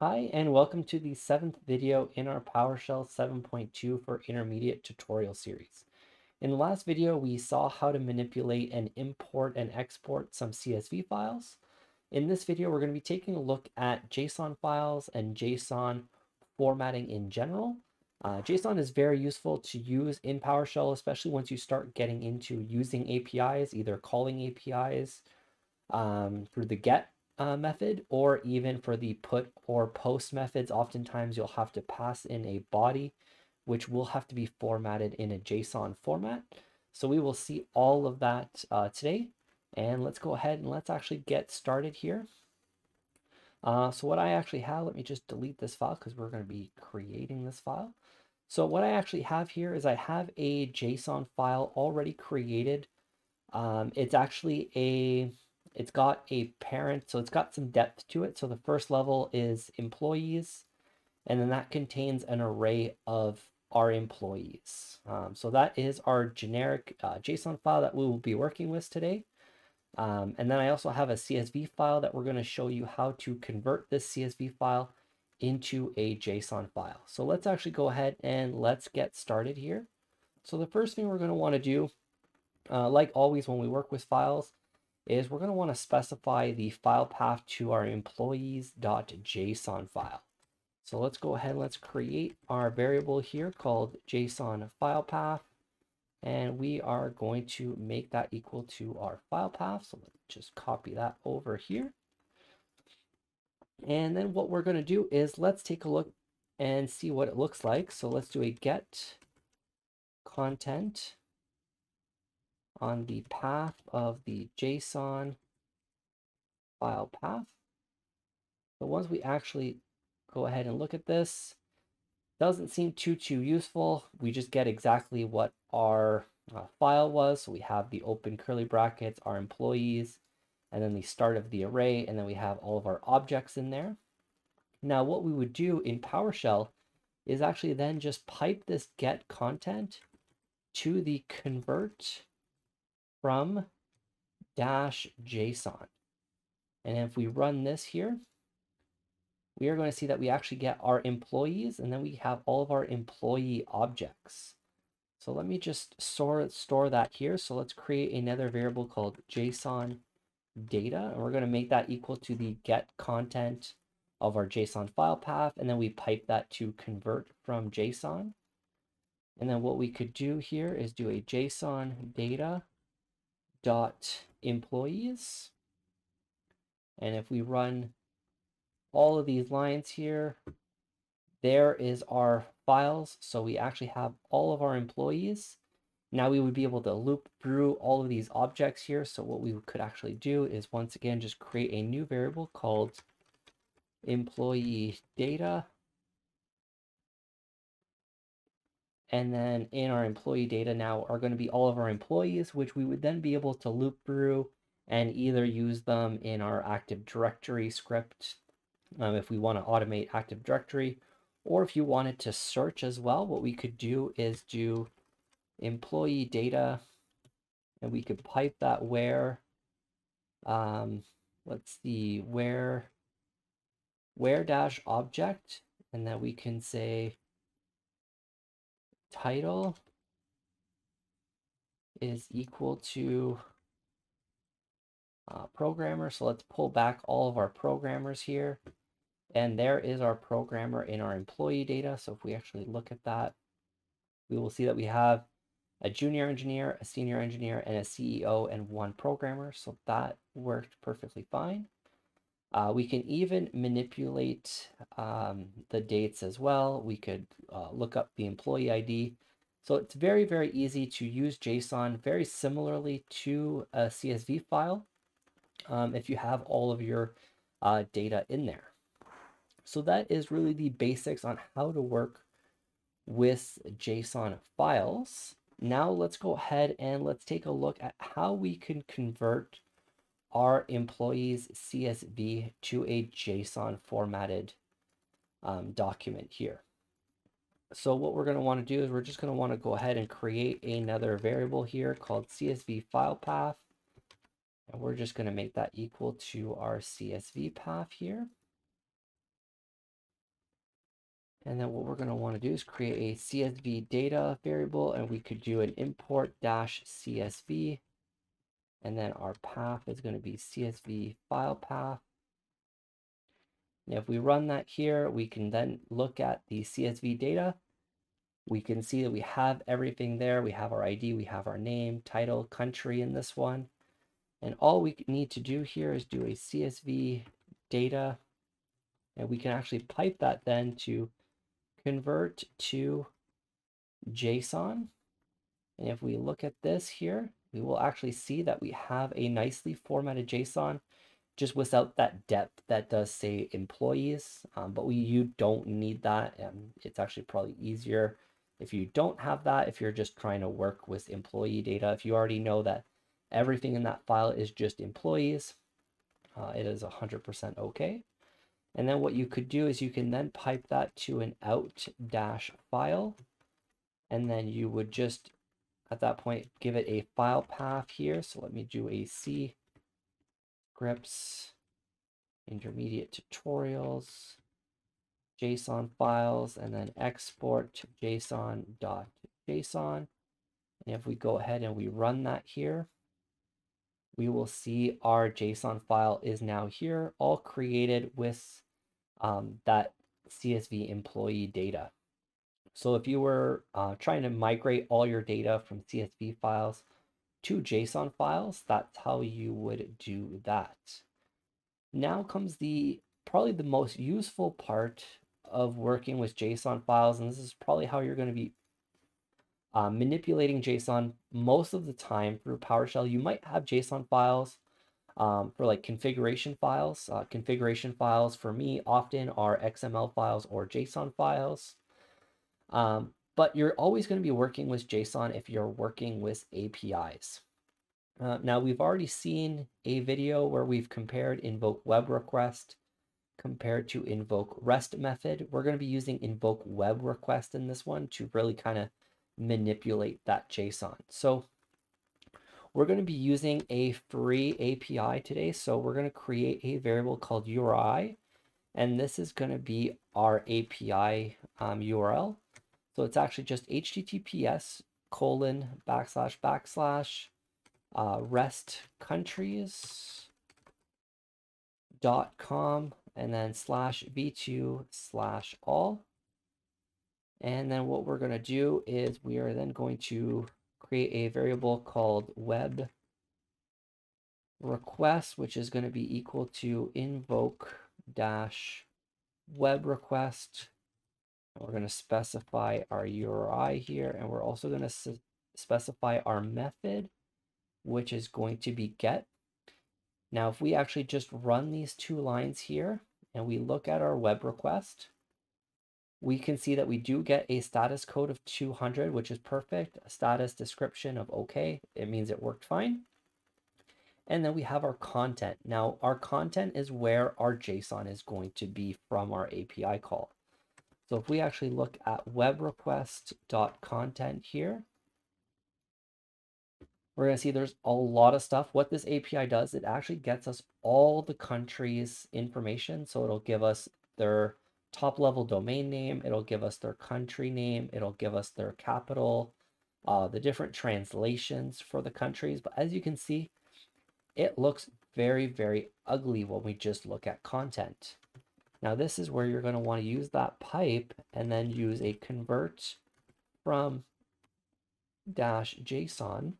Hi, and welcome to the seventh video in our PowerShell 7.2 for Intermediate tutorial series. In the last video, we saw how to manipulate and import and export some CSV files. In this video, we're going to be taking a look at JSON files and JSON formatting in general. Uh, JSON is very useful to use in PowerShell, especially once you start getting into using APIs, either calling APIs um, through the GET uh, method or even for the put or post methods, oftentimes you'll have to pass in a body, which will have to be formatted in a JSON format. So we will see all of that uh, today. And let's go ahead and let's actually get started here. Uh, so what I actually have, let me just delete this file because we're going to be creating this file. So what I actually have here is I have a JSON file already created. Um, it's actually a it's got a parent, so it's got some depth to it. So the first level is employees, and then that contains an array of our employees. Um, so that is our generic uh, JSON file that we will be working with today. Um, and then I also have a CSV file that we're going to show you how to convert this CSV file into a JSON file. So let's actually go ahead and let's get started here. So the first thing we're going to want to do, uh, like always when we work with files, is we're going to want to specify the file path to our employees.json file. So let's go ahead and let's create our variable here called JSON file path. And we are going to make that equal to our file path. So let's just copy that over here. And then what we're going to do is let's take a look and see what it looks like. So let's do a get content on the path of the JSON file path. But once we actually go ahead and look at this, doesn't seem too, too useful. We just get exactly what our uh, file was. So we have the open curly brackets, our employees, and then the start of the array, and then we have all of our objects in there. Now what we would do in PowerShell is actually then just pipe this get content to the convert from dash JSON. And if we run this here, we are going to see that we actually get our employees and then we have all of our employee objects. So let me just store, store that here. So let's create another variable called JSON data. And we're going to make that equal to the get content of our JSON file path. And then we pipe that to convert from JSON. And then what we could do here is do a JSON data dot employees. And if we run all of these lines here, there is our files. So we actually have all of our employees. Now we would be able to loop through all of these objects here. So what we could actually do is once again, just create a new variable called employee data And then in our employee data now are going to be all of our employees, which we would then be able to loop through and either use them in our Active Directory script um, if we want to automate Active Directory, or if you wanted to search as well, what we could do is do employee data, and we could pipe that where, um, let's see, where, where dash object, and then we can say title is equal to uh, programmer. So let's pull back all of our programmers here. And there is our programmer in our employee data. So if we actually look at that, we will see that we have a junior engineer, a senior engineer, and a CEO and one programmer. So that worked perfectly fine. Uh, we can even manipulate um, the dates as well. We could uh, look up the employee ID. So it's very, very easy to use JSON very similarly to a CSV file um, if you have all of your uh, data in there. So that is really the basics on how to work with JSON files. Now let's go ahead and let's take a look at how we can convert our employees CSV to a JSON formatted um, document here. So what we're going to want to do is we're just going to want to go ahead and create another variable here called CSV file path. And we're just going to make that equal to our CSV path here. And then what we're going to want to do is create a CSV data variable and we could do an import dash CSV. And then our path is going to be CSV file path. And if we run that here, we can then look at the CSV data. We can see that we have everything there. We have our ID, we have our name, title, country in this one. And all we need to do here is do a CSV data. And we can actually pipe that then to convert to JSON. And if we look at this here, we will actually see that we have a nicely formatted JSON just without that depth that does say employees, um, but we you don't need that. and it's actually probably easier if you don't have that, if you're just trying to work with employee data, if you already know that everything in that file is just employees, uh, it is 100% okay. And then what you could do is you can then pipe that to an out dash file. And then you would just, at that point, give it a file path here. So let me do a C scripts, intermediate tutorials, JSON files, and then export JSON.json. And if we go ahead and we run that here, we will see our JSON file is now here, all created with um, that CSV employee data. So if you were uh, trying to migrate all your data from CSV files to JSON files, that's how you would do that. Now comes the probably the most useful part of working with JSON files, and this is probably how you're going to be uh, manipulating JSON most of the time through PowerShell. You might have JSON files um, for like configuration files. Uh, configuration files for me often are XML files or JSON files. Um, but you're always going to be working with JSON if you're working with APIs. Uh, now we've already seen a video where we've compared invoke web request compared to invoke REST method. We're going to be using invoke web request in this one to really kind of manipulate that JSON. So we're going to be using a free API today. So we're going to create a variable called URI, and this is going to be our API um, URL. So it's actually just HTTPS colon backslash backslash uh, rest countries dot com and then slash v2 slash all. And then what we're going to do is we are then going to create a variable called web request, which is going to be equal to invoke dash web request we're going to specify our URI here, and we're also going to specify our method, which is going to be get. Now, if we actually just run these two lines here, and we look at our web request, we can see that we do get a status code of 200, which is perfect. A status description of okay. It means it worked fine. And then we have our content. Now, our content is where our JSON is going to be from our API call. So if we actually look at web request.content here, we're going to see there's a lot of stuff. What this API does, it actually gets us all the countries information. So it'll give us their top level domain name. It'll give us their country name. It'll give us their capital, uh, the different translations for the countries. But as you can see, it looks very, very ugly when we just look at content. Now this is where you're going to want to use that pipe and then use a convert from dash JSON.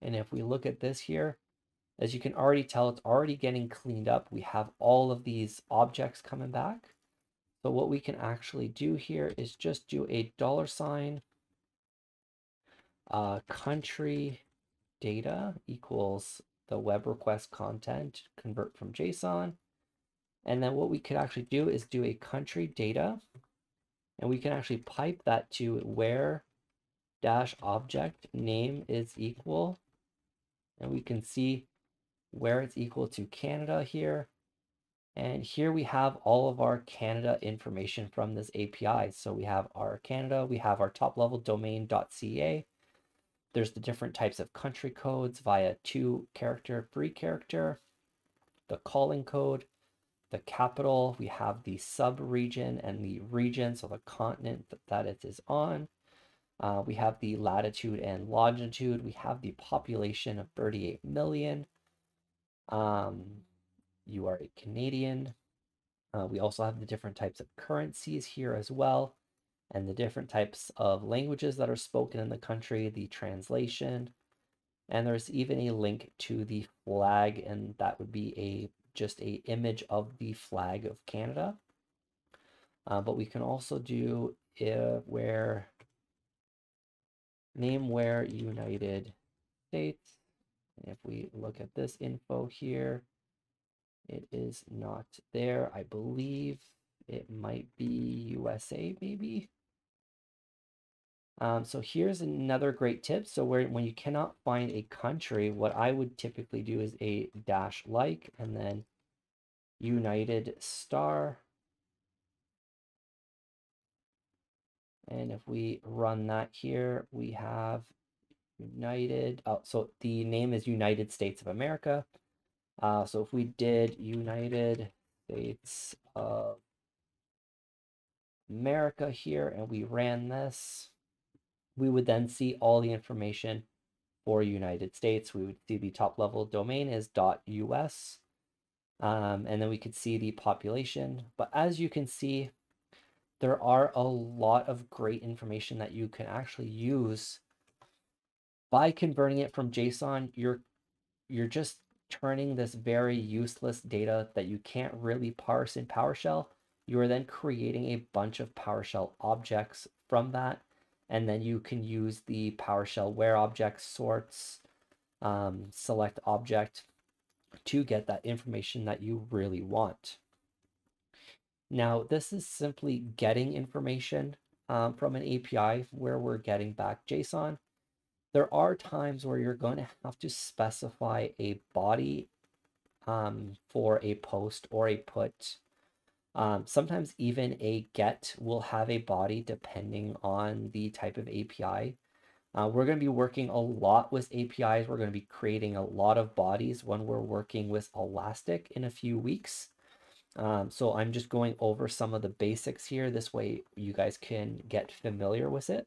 And if we look at this here, as you can already tell, it's already getting cleaned up. We have all of these objects coming back. So what we can actually do here is just do a dollar sign uh, country data equals the web request content convert from JSON and then what we could actually do is do a country data, and we can actually pipe that to where dash object name is equal. And we can see where it's equal to Canada here. And here we have all of our Canada information from this API. So we have our Canada, we have our top level domain.ca. There's the different types of country codes via two character, three character, the calling code, the capital, we have the sub-region and the region, so the continent that, it is on. Uh, we have the latitude and longitude. We have the population of 38 million. Um, you are a Canadian. Uh, we also have the different types of currencies here as well, and the different types of languages that are spoken in the country, the translation. And there's even a link to the flag, and that would be a just a image of the flag of Canada. Uh, but we can also do if where name where United States. If we look at this info here, it is not there. I believe it might be USA, maybe. Um, so here's another great tip. So where when you cannot find a country, what I would typically do is a dash like and then United star. And if we run that here, we have United. Oh, so the name is United States of America. Uh, so if we did United States of America here and we ran this, we would then see all the information for United States. We would see the top level domain is .us. Um, and then we could see the population. But as you can see, there are a lot of great information that you can actually use by converting it from JSON. You're you're just turning this very useless data that you can't really parse in PowerShell. You are then creating a bunch of PowerShell objects from that. And then you can use the PowerShell where object sorts, um, select object to get that information that you really want. Now, this is simply getting information um, from an API where we're getting back JSON. There are times where you're going to have to specify a body um, for a post or a put. Um, sometimes even a get will have a body depending on the type of API. Uh, we're going to be working a lot with APIs. We're going to be creating a lot of bodies when we're working with Elastic in a few weeks. Um, so I'm just going over some of the basics here. This way you guys can get familiar with it.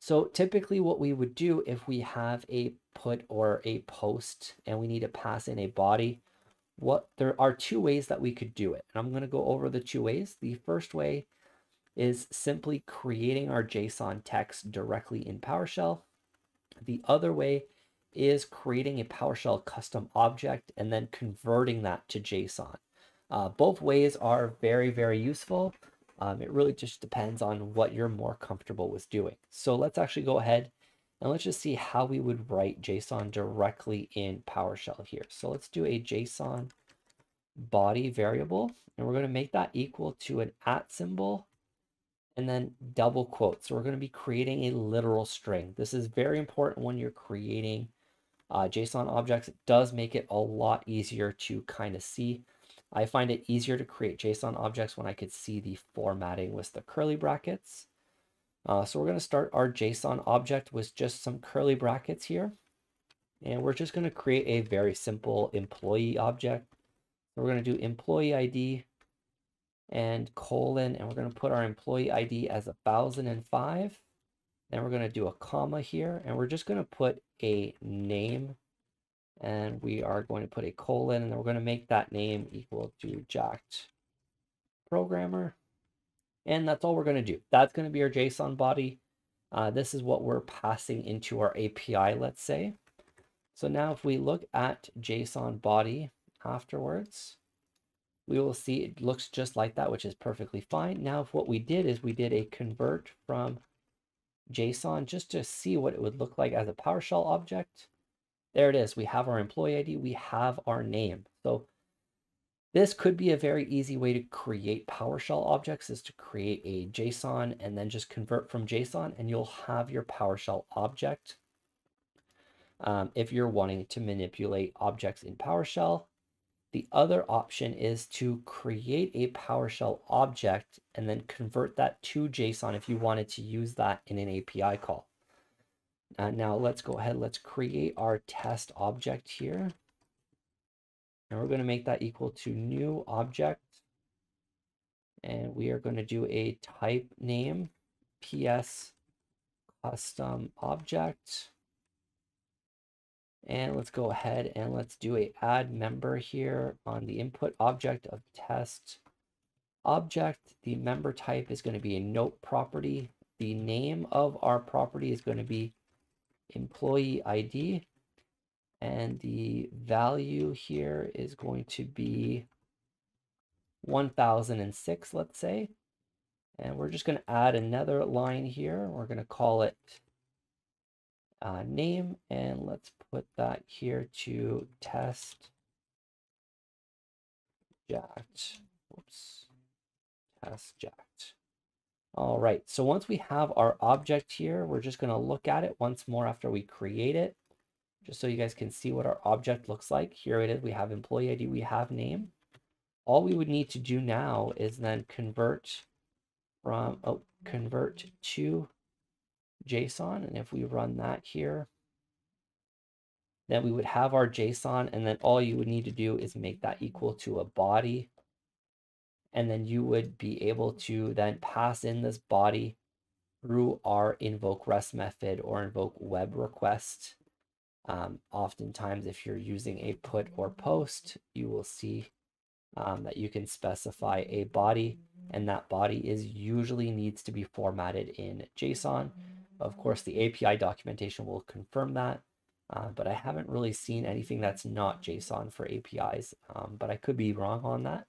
So typically what we would do if we have a put or a post and we need to pass in a body, what there are two ways that we could do it. And I'm going to go over the two ways. The first way is simply creating our JSON text directly in PowerShell. The other way is creating a PowerShell custom object and then converting that to JSON. Uh, both ways are very, very useful. Um, it really just depends on what you're more comfortable with doing. So let's actually go ahead and let's just see how we would write JSON directly in PowerShell here. So let's do a JSON body variable, and we're going to make that equal to an at symbol and then double quotes. So we're going to be creating a literal string. This is very important when you're creating uh, JSON objects. It does make it a lot easier to kind of see. I find it easier to create JSON objects when I could see the formatting with the curly brackets. Uh, so we're going to start our JSON object with just some curly brackets here. And we're just going to create a very simple employee object. We're going to do employee ID and colon, and we're going to put our employee ID as 1005. Then we're going to do a comma here, and we're just going to put a name, and we are going to put a colon, and we're going to make that name equal to jacked programmer. And that's all we're going to do. That's going to be our JSON body. Uh, this is what we're passing into our API, let's say. So now if we look at JSON body afterwards, we will see it looks just like that, which is perfectly fine. Now, if what we did is we did a convert from JSON just to see what it would look like as a PowerShell object. There it is. We have our employee ID. We have our name. So this could be a very easy way to create PowerShell objects is to create a JSON and then just convert from JSON and you'll have your PowerShell object. Um, if you're wanting to manipulate objects in PowerShell, the other option is to create a PowerShell object and then convert that to JSON if you wanted to use that in an API call. Uh, now let's go ahead, let's create our test object here. And we're going to make that equal to new object. And we are going to do a type name PS custom object. And let's go ahead and let's do a add member here on the input object of test object. The member type is going to be a note property. The name of our property is going to be employee ID. And the value here is going to be 1006, let's say. And we're just going to add another line here. We're going to call it uh, name. And let's put that here to test jacked. Whoops. Test jacked. All right, so once we have our object here, we're just gonna look at it once more after we create it, just so you guys can see what our object looks like. Here it is, we have employee ID, we have name. All we would need to do now is then convert from, oh, convert to JSON. And if we run that here, then we would have our JSON and then all you would need to do is make that equal to a body and then you would be able to then pass in this body through our invoke REST method or invoke web request. Um, oftentimes, if you're using a put or post, you will see um, that you can specify a body, and that body is usually needs to be formatted in JSON. Of course, the API documentation will confirm that, uh, but I haven't really seen anything that's not JSON for APIs, um, but I could be wrong on that.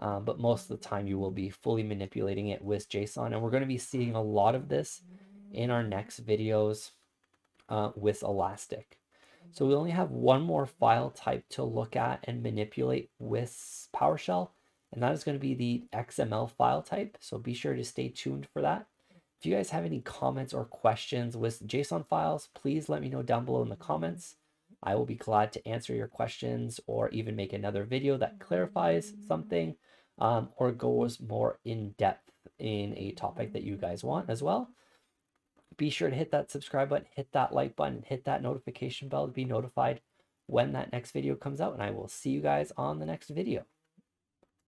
Uh, but most of the time you will be fully manipulating it with JSON. And we're going to be seeing a lot of this in our next videos uh, with Elastic. So we only have one more file type to look at and manipulate with PowerShell, and that is going to be the XML file type. So be sure to stay tuned for that. If you guys have any comments or questions with JSON files, please let me know down below in the comments. I will be glad to answer your questions or even make another video that clarifies something um, or goes more in depth in a topic that you guys want as well. Be sure to hit that subscribe button, hit that like button, hit that notification bell to be notified when that next video comes out. And I will see you guys on the next video.